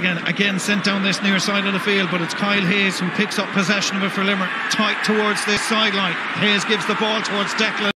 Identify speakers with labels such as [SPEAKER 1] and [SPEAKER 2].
[SPEAKER 1] Again, again sent down this near side of the field, but it's Kyle Hayes who picks up possession of it for Limerick, tight towards this sideline. Hayes gives the ball towards Declan.